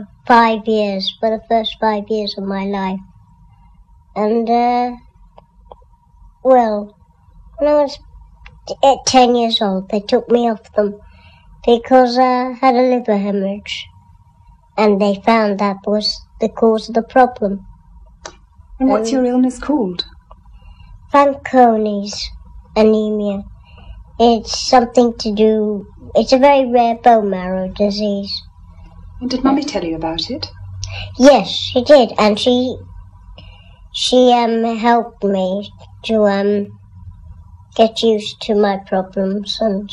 for five years, for the first five years of my life. And, uh, well, when I was at 10 years old, they took me off them because I had a liver hemorrhage. And they found that was the cause of the problem. And what's your illness called? Fanconi's anemia. It's something to do, it's a very rare bone marrow disease. And did Mummy tell you about it? Yes, she did, and she she um helped me to um get used to my problems and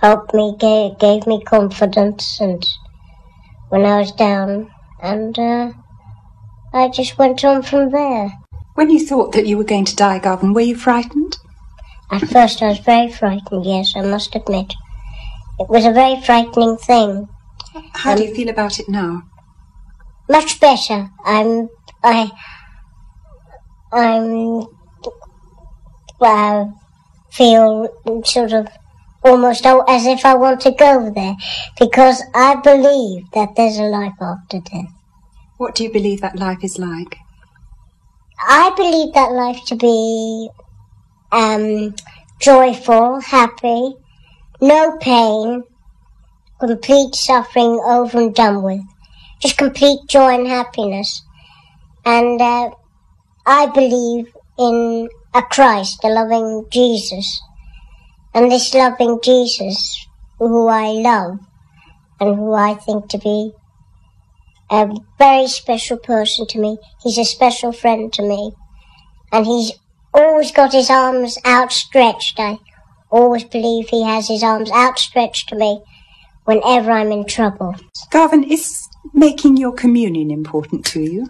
helped me gave, gave me confidence and when I was down and uh, I just went on from there. When you thought that you were going to die, Garvin, were you frightened? At first I was very frightened, yes, I must admit. It was a very frightening thing. How do you feel about it now? Much better. I'm I I'm uh, feel sort of almost as if I want to go there because I believe that there's a life after death. What do you believe that life is like? I believe that life to be um, joyful, happy, no pain, complete suffering over and done with, just complete joy and happiness. And uh, I believe in a Christ, a loving Jesus. And this loving Jesus, who I love and who I think to be a very special person to me. He's a special friend to me. And he's always got his arms outstretched. I always believe he has his arms outstretched to me whenever I'm in trouble. Garvin, is making your communion important to you?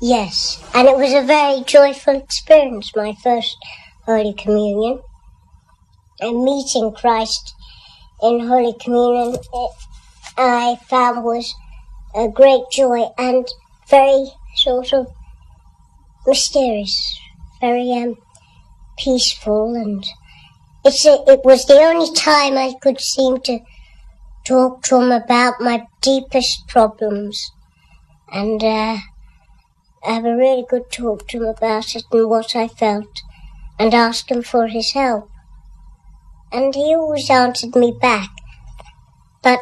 Yes, and it was a very joyful experience, my first Holy Communion. And meeting Christ in Holy Communion, it, I found was a great joy and very sort of mysterious, very um, peaceful, and it's a, it was the only time I could seem to talk to him about my deepest problems, and. Uh, have a really good talk to him about it and what I felt, and ask him for his help. And he always answered me back. But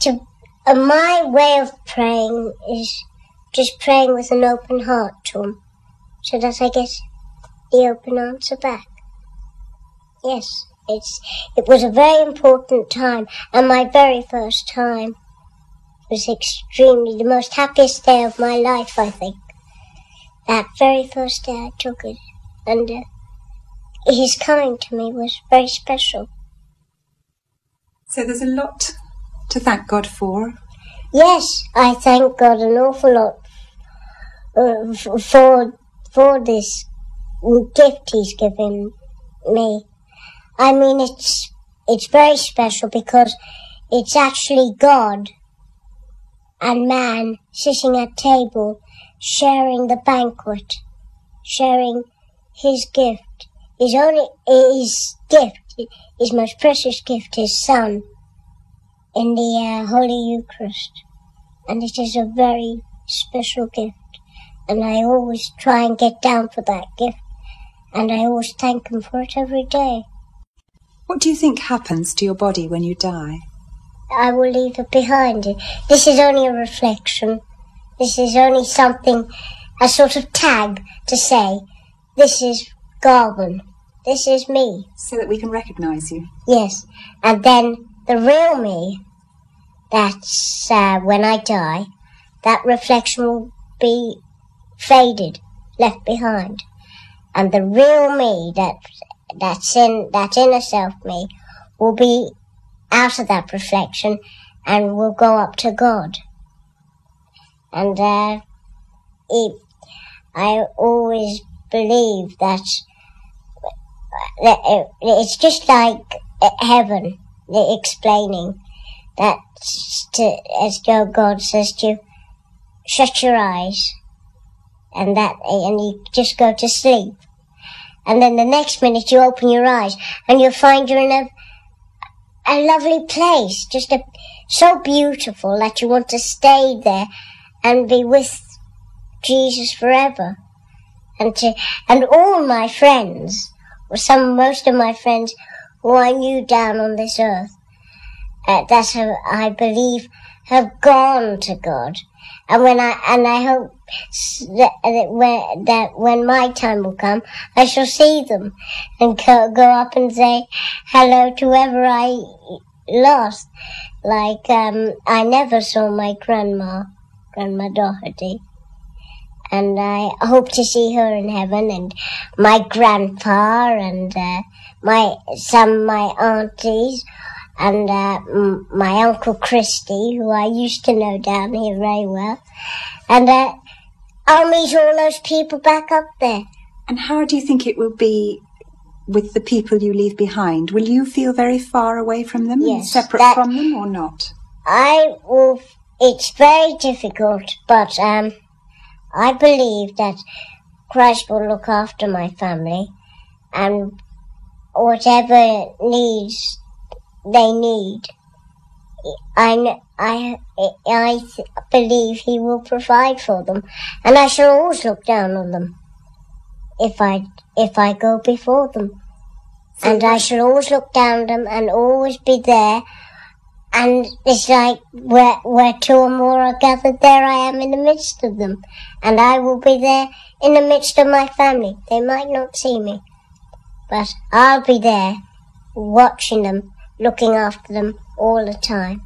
to uh, my way of praying is just praying with an open heart to him, so that I get the open answer back. Yes, it's it was a very important time, and my very first time was extremely the most happiest day of my life, I think. That very first day I took it, and uh, his coming to me was very special. So there's a lot to thank God for. Yes, I thank God an awful lot uh, for for this gift He's given me. I mean, it's it's very special because it's actually God and man sitting at table, sharing the banquet, sharing his gift, his only his gift, his most precious gift, his son, in the uh, Holy Eucharist, and it is a very special gift, and I always try and get down for that gift, and I always thank him for it every day. What do you think happens to your body when you die? I will leave it behind. This is only a reflection. This is only something, a sort of tag to say, this is Garvin. This is me. So that we can recognize you. Yes. And then the real me, that's uh, when I die, that reflection will be faded, left behind. And the real me, that that's in that inner self me, will be out of that reflection and will go up to God. And uh, it, I always believe that, that it's just like heaven explaining that to, as God says to you, shut your eyes and that and you just go to sleep. And then the next minute you open your eyes and you find you're in a a lovely place, just a so beautiful that you want to stay there and be with Jesus forever. And to, and all my friends, or some, most of my friends who I knew down on this earth, uh, I believe have gone to God. And when I, and I hope that, that, when, that when my time will come, I shall see them and go, go up and say hello to whoever I lost. Like, um, I never saw my grandma, Grandma Doherty. And I hope to see her in heaven and my grandpa and, uh, my, some my aunties and, uh, m- my uncle Christy, who I used to know down here very well. And, uh, I'll meet all those people back up there. And how do you think it will be with the people you leave behind? Will you feel very far away from them, Yes, separate that- from them, or not? I will. It's very difficult, but um, I believe that Christ will look after my family, and whatever needs they need, I kn- I I believe He will provide for them, and I shall always look down on them if I if I go before them, and I shall always look down on them and always be there. And it's like where where two or more are gathered, there I am in the midst of them, and I will be there in the midst of my family. They might not see me, but I'll be there, watching them, looking after them all the time.